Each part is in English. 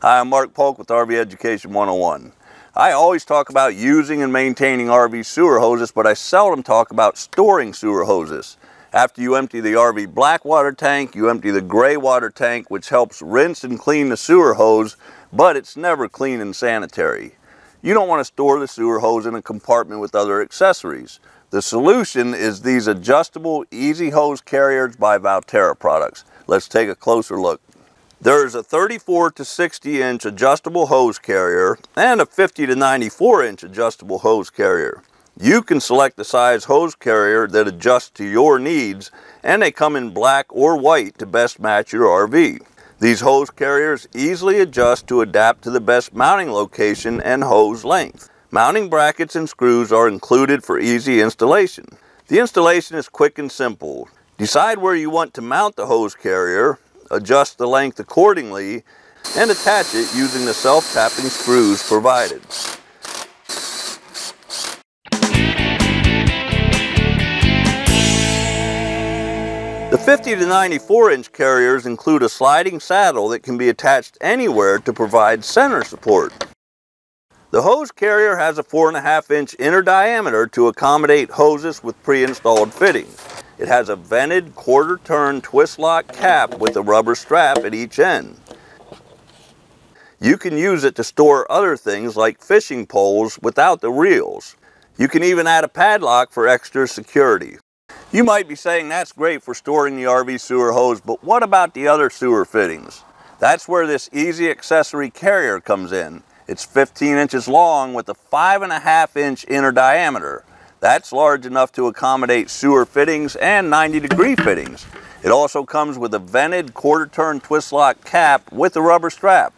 Hi, I'm Mark Polk with RV Education 101. I always talk about using and maintaining RV sewer hoses, but I seldom talk about storing sewer hoses. After you empty the RV black water tank, you empty the gray water tank, which helps rinse and clean the sewer hose, but it's never clean and sanitary. You don't want to store the sewer hose in a compartment with other accessories. The solution is these adjustable EZ hose carriers by Valterra products. Let's take a closer look. There is a 34 to 60 inch adjustable hose carrier and a 50 to 94 inch adjustable hose carrier. You can select the size hose carrier that adjusts to your needs and they come in black or white to best match your RV. These hose carriers easily adjust to adapt to the best mounting location and hose length. Mounting brackets and screws are included for easy installation. The installation is quick and simple. Decide where you want to mount the hose carrier adjust the length accordingly, and attach it using the self-tapping screws provided. The 50 to 94 inch carriers include a sliding saddle that can be attached anywhere to provide center support. The hose carrier has a 4.5 inch inner diameter to accommodate hoses with pre-installed fittings. It has a vented quarter turn twist lock cap with a rubber strap at each end. You can use it to store other things like fishing poles without the reels. You can even add a padlock for extra security. You might be saying that's great for storing the RV sewer hose, but what about the other sewer fittings? That's where this easy accessory carrier comes in. It's 15 inches long with a five and a half inch inner diameter. That's large enough to accommodate sewer fittings and 90 degree fittings. It also comes with a vented quarter turn twist lock cap with a rubber strap.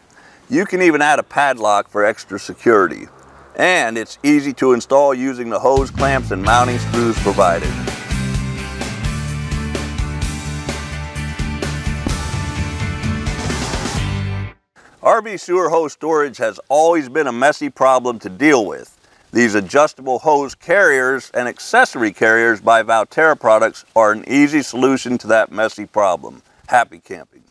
You can even add a padlock for extra security. And it's easy to install using the hose clamps and mounting screws provided. RV sewer hose storage has always been a messy problem to deal with. These adjustable hose carriers and accessory carriers by Valterra products are an easy solution to that messy problem. Happy camping.